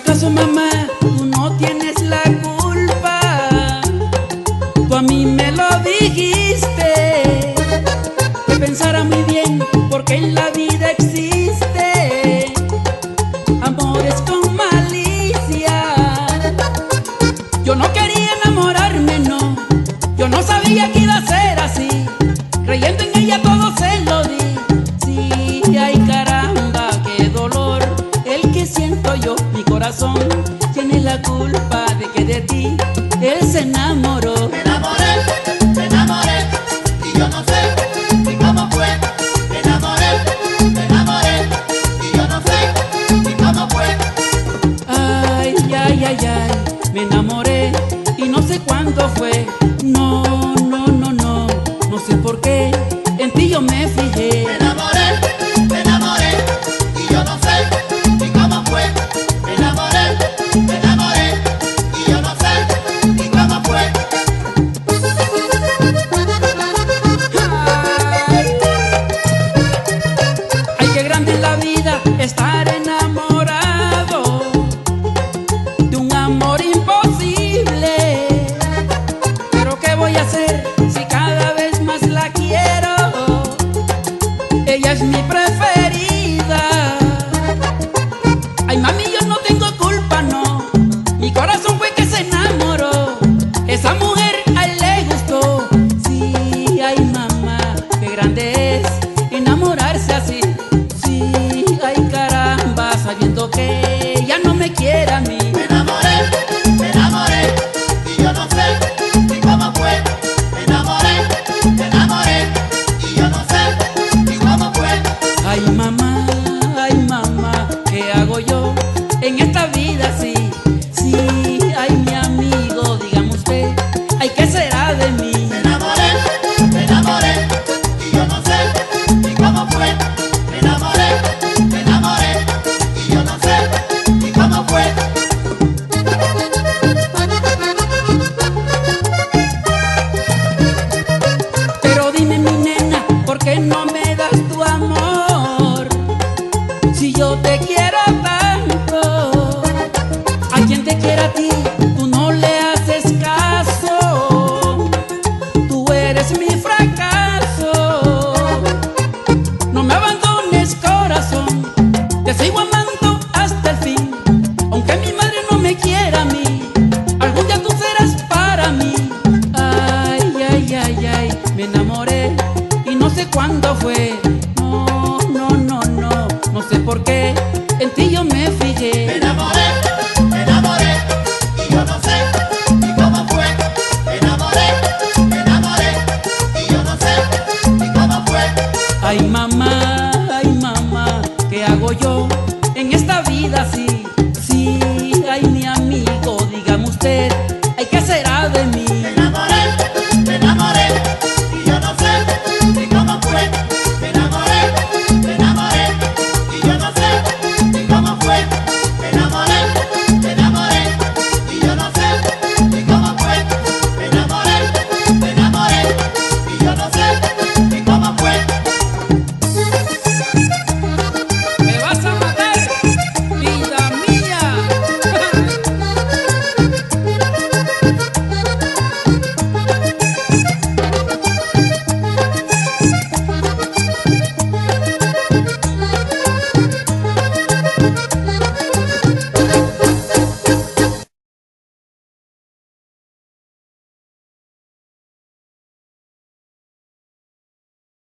acaso mamá, tú no tienes la culpa? Tú a mí me lo dijiste, que pensara muy bien, porque en la vida existe amores con malicia. Yo no quería enamorarme, no, yo no sabía que iba a ser así, creyendo en ella todo se no, mamá, ay, mamá, ¿qué hago yo en esta vida así? Sí, ay, mi amigo, dígame usted, ay, ¿qué será quiera a ti, tú no le haces caso. Tú eres mi fracaso. No me abandones, corazón, te sigo amando hasta el fin. Aunque mi madre no me quiera a mí, algún día tú serás para mí. Ay, ay, ay, ay, me enamoré y no sé cuándo fue. No, no, no, no, no sé por qué. En ti yo me Me fijé. enamoré, mi.